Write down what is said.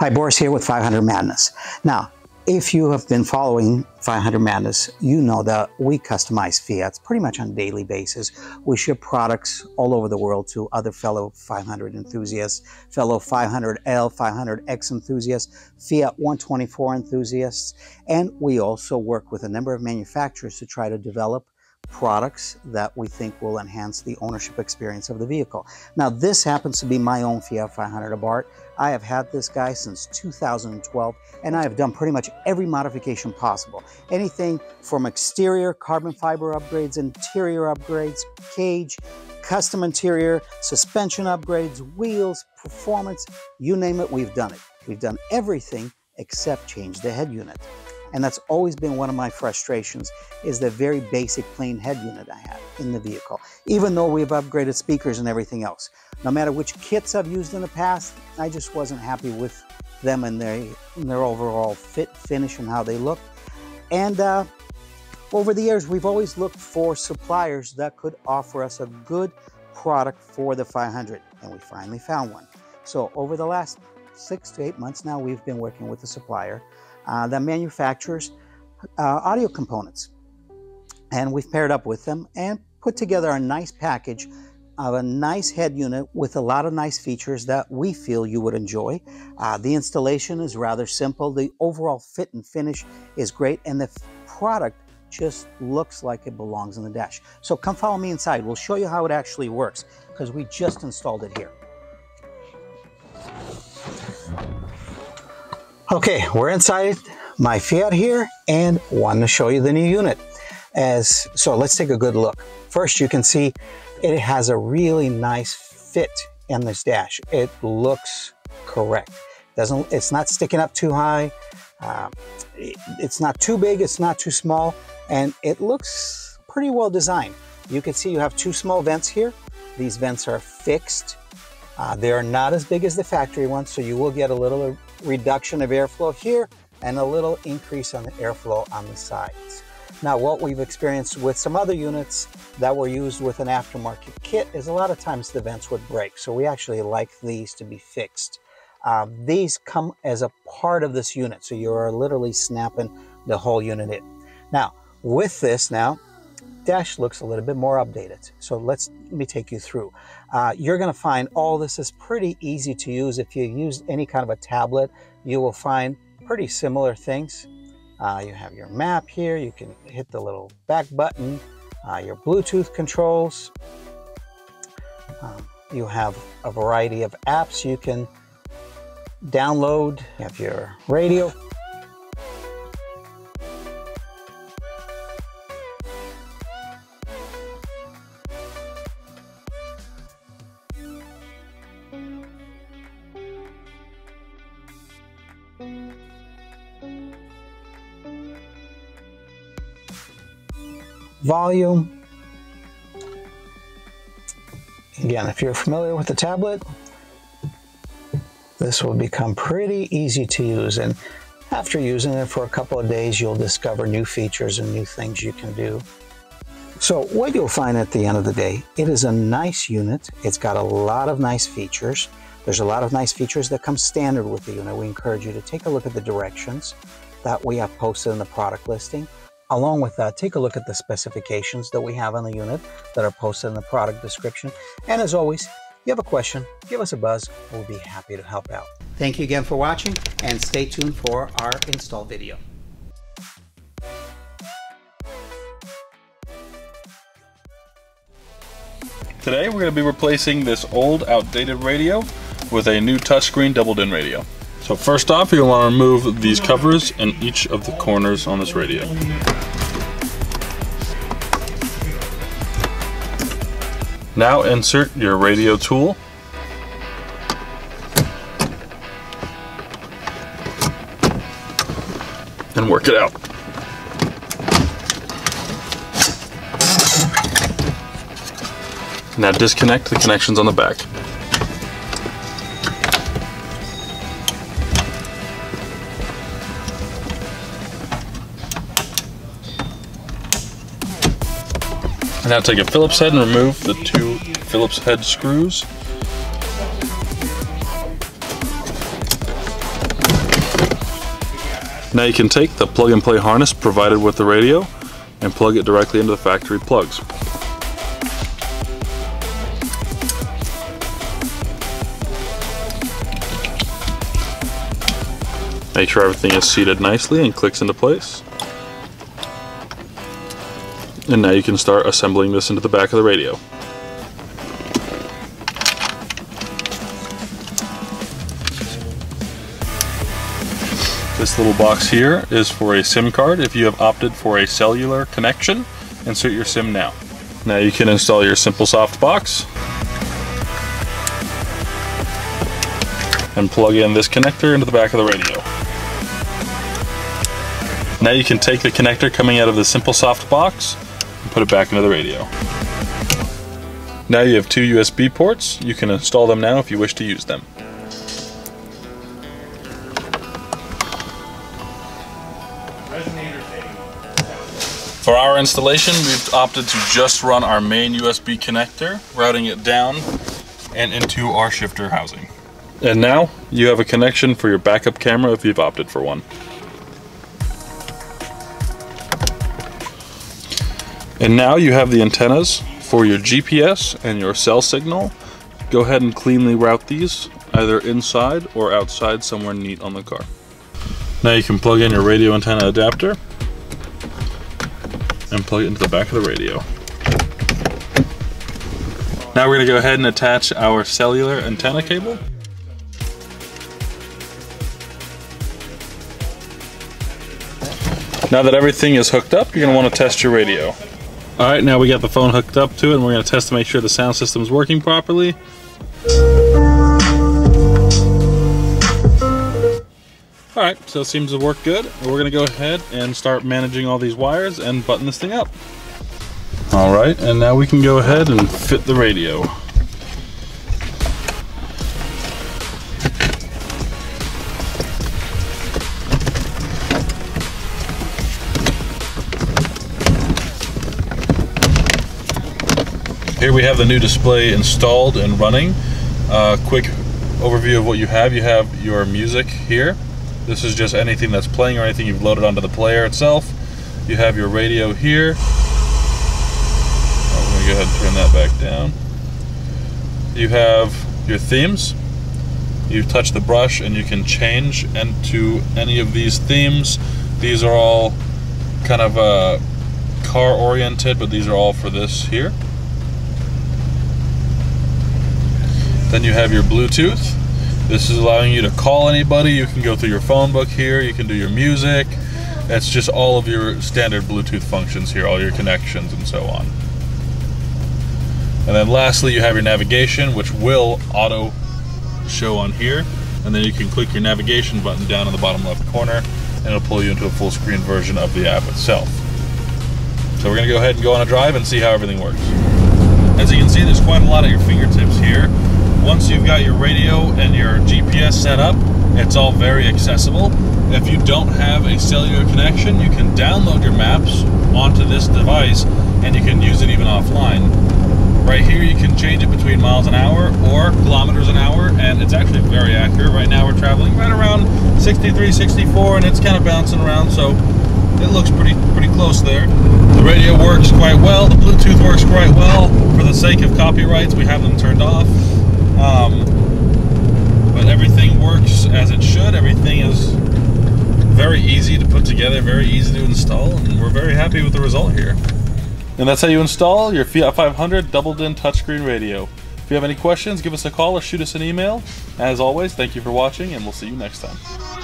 Hi, Boris here with 500 Madness. Now, if you have been following 500 Madness, you know that we customize Fiats pretty much on a daily basis. We ship products all over the world to other fellow 500 enthusiasts, fellow 500L, 500X enthusiasts, Fiat 124 enthusiasts, and we also work with a number of manufacturers to try to develop products that we think will enhance the ownership experience of the vehicle. Now, this happens to be my own Fiat 500 Abarth. I have had this guy since 2012, and I have done pretty much every modification possible. Anything from exterior carbon fiber upgrades, interior upgrades, cage, custom interior, suspension upgrades, wheels, performance, you name it, we've done it. We've done everything except change the head unit. And that's always been one of my frustrations is the very basic plain head unit I have in the vehicle, even though we've upgraded speakers and everything else. No matter which kits I've used in the past, I just wasn't happy with them and their, and their overall fit, finish, and how they look. And uh, over the years, we've always looked for suppliers that could offer us a good product for the 500, and we finally found one. So over the last six to eight months now, we've been working with a supplier that manufactures uh, audio components. And we've paired up with them and put together a nice package of a nice head unit with a lot of nice features that we feel you would enjoy. Uh, the installation is rather simple. The overall fit and finish is great. And the product just looks like it belongs in the dash. So come follow me inside. We'll show you how it actually works because we just installed it here. Okay, we're inside my Fiat here and want to show you the new unit. As So let's take a good look. First, you can see it has a really nice fit in this dash. It looks correct. Doesn't It's not sticking up too high. Uh, it's not too big, it's not too small, and it looks pretty well designed. You can see you have two small vents here. These vents are fixed. Uh, they are not as big as the factory ones, so you will get a little reduction of airflow here and a little increase on the airflow on the sides. Now, what we've experienced with some other units that were used with an aftermarket kit is a lot of times the vents would break. So we actually like these to be fixed. Uh, these come as a part of this unit. So you're literally snapping the whole unit in. Now, with this now, dash looks a little bit more updated. So let's let me take you through. Uh, you're going to find all this is pretty easy to use. If you use any kind of a tablet, you will find pretty similar things. Uh, you have your map here. You can hit the little back button, uh, your Bluetooth controls. Um, you have a variety of apps you can download. You have your radio. Volume. Again, if you're familiar with the tablet, this will become pretty easy to use. And after using it for a couple of days, you'll discover new features and new things you can do. So what you'll find at the end of the day, it is a nice unit. It's got a lot of nice features. There's a lot of nice features that come standard with the unit. We encourage you to take a look at the directions that we have posted in the product listing. Along with that, take a look at the specifications that we have on the unit that are posted in the product description. And as always, if you have a question, give us a buzz. We'll be happy to help out. Thank you again for watching and stay tuned for our install video. Today we're going to be replacing this old outdated radio with a new touchscreen double-din radio. So first off, you'll want to remove these covers in each of the corners on this radio. Now insert your radio tool. And work it out. Now disconnect the connections on the back. Now take a Phillips head and remove the two Phillips head screws. Now you can take the plug and play harness provided with the radio and plug it directly into the factory plugs. Make sure everything is seated nicely and clicks into place. And now you can start assembling this into the back of the radio. This little box here is for a SIM card. If you have opted for a cellular connection, insert your SIM now. Now you can install your SimpleSoft box and plug in this connector into the back of the radio. Now you can take the connector coming out of the SimpleSoft box and put it back into the radio. Now you have two USB ports. You can install them now if you wish to use them. For our installation, we've opted to just run our main USB connector, routing it down and into our shifter housing. And now you have a connection for your backup camera if you've opted for one. And now you have the antennas for your GPS and your cell signal. Go ahead and cleanly route these either inside or outside somewhere neat on the car. Now you can plug in your radio antenna adapter and plug it into the back of the radio. Now we're going to go ahead and attach our cellular antenna cable. Now that everything is hooked up, you're going to want to test your radio. Alright, now we got the phone hooked up to it and we're to test to make sure the sound system is working properly. Alright, so it seems to work good. We're to go ahead and start managing all these wires and button this thing up. Alright, and now we can go ahead and fit the radio. Here we have the new display installed and running. Uh, quick overview of what you have. You have your music here. This is just anything that's playing or anything you've loaded onto the player itself. You have your radio here. I'm going to go ahead and turn that back down. You have your themes. You touch the brush and you can change into any of these themes. These are all kind of uh, car oriented, but these are all for this here. Then you have your Bluetooth. This is allowing you to call anybody. You can go through your phone book here. You can do your music. It's just all of your standard Bluetooth functions here, all your connections and so on. And then lastly, you have your navigation, which will auto show on here. And then you can click your navigation button down in the bottom left corner, and it'll pull you into a full screen version of the app itself. So we're gonna go ahead and go on a drive and see how everything works. As you can see, there's quite a lot at your fingertips here once you've got your radio and your GPS set up, it's all very accessible. If you don't have a cellular connection, you can download your maps onto this device and you can use it even offline. Right here you can change it between miles an hour or kilometers an hour and it's actually very accurate. Right now we're traveling right around 63, 64 and it's kind of bouncing around so it looks pretty pretty close there. The radio works quite well, the Bluetooth works quite well. For the sake of copyrights we have them turned off. Um, but everything works as it should. Everything is very easy to put together, very easy to install, and we're very happy with the result here. And that's how you install your Fiat 500 double DIN touchscreen radio. If you have any questions, give us a call or shoot us an email. As always, thank you for watching, and we'll see you next time.